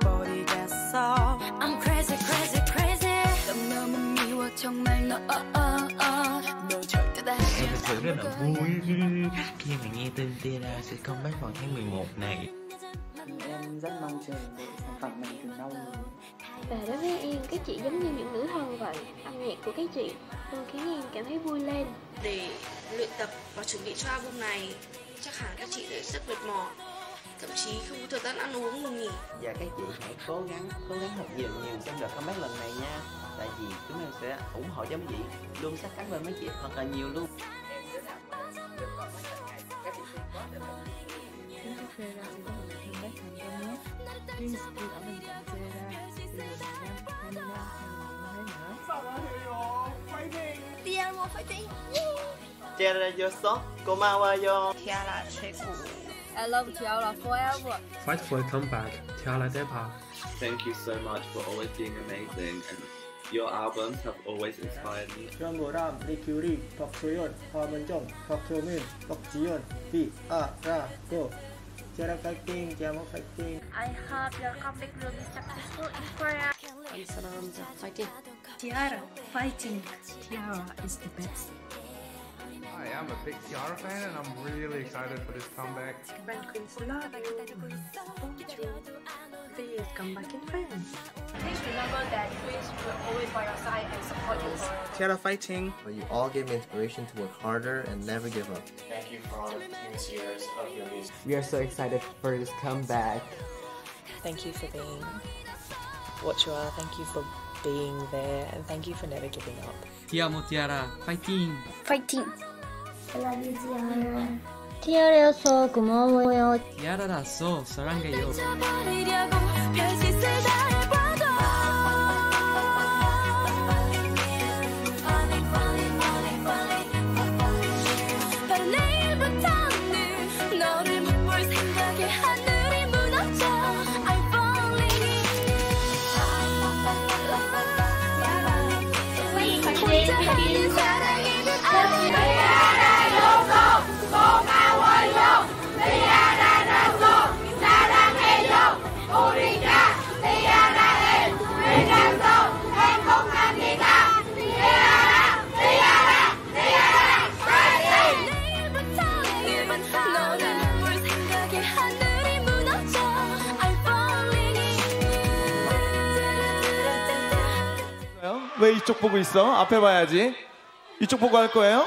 버리겠어 I'm crazy crazy crazy 너무 미워 정말 너 너 절대 다 Em thực sự rất là vui khi mà nghe tin Tira sẽ comeback vào tháng 11 này. em rất mong chờ để sản phẩm này từ lâu rồi Và đối với em, các chị giống như những nữ thần vậy. Âm nhạc của các chị luôn khiến em cảm thấy vui lên. để luyện tập và chuẩn bị cho album này chắc hẳn các chị sẽ rất mệt mỏi thậm chí không có thời gian ăn uống mà nghỉ Dạ các chị hãy cố gắng, cố gắng học nhiều nhiều trong đợt comeback lần này nha. Tại vì chúng em sẽ ủng hộ cho mấy chị, luôn sát cánh bên mấy chị thật là nhiều luôn. Tiara fighting Tiara yo so, komawa yo. Tiara 최고 I love T-ARA forever Fight for a comeback, T-ARA Depa. Thank you so much for always being amazing and your albums have always inspired me. Ramboram, Nikuri, Park Soyeon, Hamanjong, Park Hyomin, Park Jiyeon, Pi, A, Ra, Go. T-ARA fighting, Tiamo fighting. I hope your comeback will be successful in Korea. T-ARA fighting T-ARA is the best. Hi, I'm a big T-ARA fan and I'm really excited for this comeback. Band Queens love you. Want you. Please come back in friends. Please remember that Queens will always by your side and support you T-ARA fighting. But You all gave me inspiration to work harder and never give up. Thank you for all the previous years of your music. we are so excited for this comeback thank you for being what you are thank you for being there and thank you for never giving up. Ti amo, T-ARA. Fighting! Fighting! I love you, T-ARA. T-ARA so. T-ARA da so saranga yo. 하늘 Hãy. 왜 이쪽 보고 있어? 앞에 봐야지. 이쪽 보고 할 거예요?